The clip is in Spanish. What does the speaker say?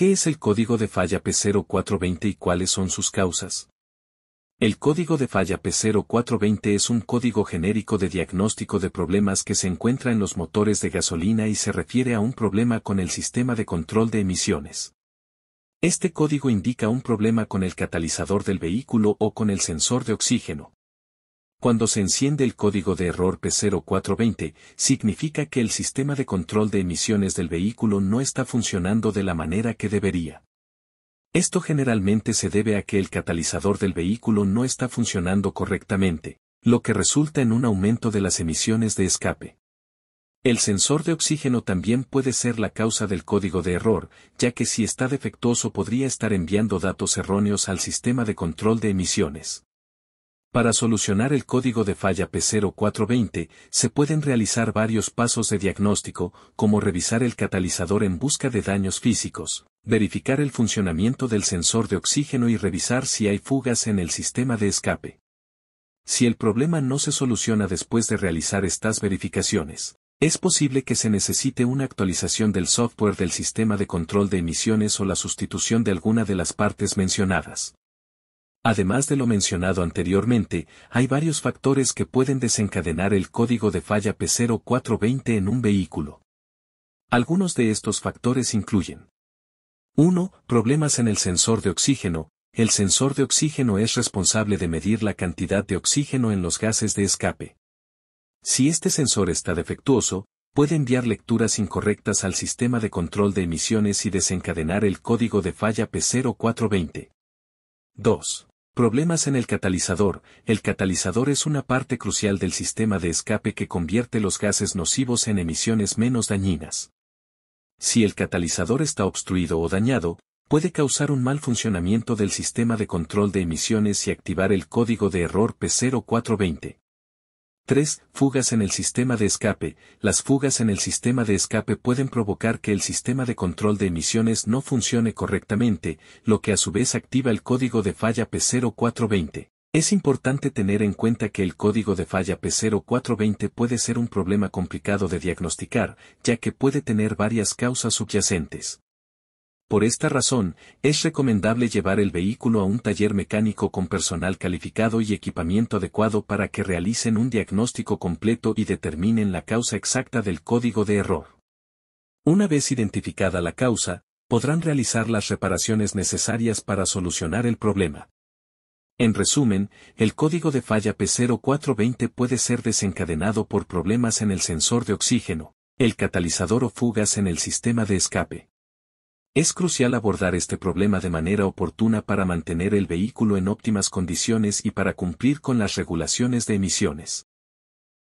¿Qué es el código de falla P0420 y cuáles son sus causas? El código de falla P0420 es un código genérico de diagnóstico de problemas que se encuentra en los motores de gasolina y se refiere a un problema con el sistema de control de emisiones. Este código indica un problema con el catalizador del vehículo o con el sensor de oxígeno. Cuando se enciende el código de error P0420, significa que el sistema de control de emisiones del vehículo no está funcionando de la manera que debería. Esto generalmente se debe a que el catalizador del vehículo no está funcionando correctamente, lo que resulta en un aumento de las emisiones de escape. El sensor de oxígeno también puede ser la causa del código de error, ya que si está defectuoso podría estar enviando datos erróneos al sistema de control de emisiones. Para solucionar el código de falla P0420, se pueden realizar varios pasos de diagnóstico, como revisar el catalizador en busca de daños físicos, verificar el funcionamiento del sensor de oxígeno y revisar si hay fugas en el sistema de escape. Si el problema no se soluciona después de realizar estas verificaciones, es posible que se necesite una actualización del software del sistema de control de emisiones o la sustitución de alguna de las partes mencionadas. Además de lo mencionado anteriormente, hay varios factores que pueden desencadenar el código de falla P0420 en un vehículo. Algunos de estos factores incluyen 1. Problemas en el sensor de oxígeno. El sensor de oxígeno es responsable de medir la cantidad de oxígeno en los gases de escape. Si este sensor está defectuoso, puede enviar lecturas incorrectas al sistema de control de emisiones y desencadenar el código de falla P0420. 2. Problemas en el catalizador. El catalizador es una parte crucial del sistema de escape que convierte los gases nocivos en emisiones menos dañinas. Si el catalizador está obstruido o dañado, puede causar un mal funcionamiento del sistema de control de emisiones y activar el código de error P0420. 3. Fugas en el sistema de escape. Las fugas en el sistema de escape pueden provocar que el sistema de control de emisiones no funcione correctamente, lo que a su vez activa el código de falla P0420. Es importante tener en cuenta que el código de falla P0420 puede ser un problema complicado de diagnosticar, ya que puede tener varias causas subyacentes. Por esta razón, es recomendable llevar el vehículo a un taller mecánico con personal calificado y equipamiento adecuado para que realicen un diagnóstico completo y determinen la causa exacta del código de error. Una vez identificada la causa, podrán realizar las reparaciones necesarias para solucionar el problema. En resumen, el código de falla P0420 puede ser desencadenado por problemas en el sensor de oxígeno, el catalizador o fugas en el sistema de escape. Es crucial abordar este problema de manera oportuna para mantener el vehículo en óptimas condiciones y para cumplir con las regulaciones de emisiones.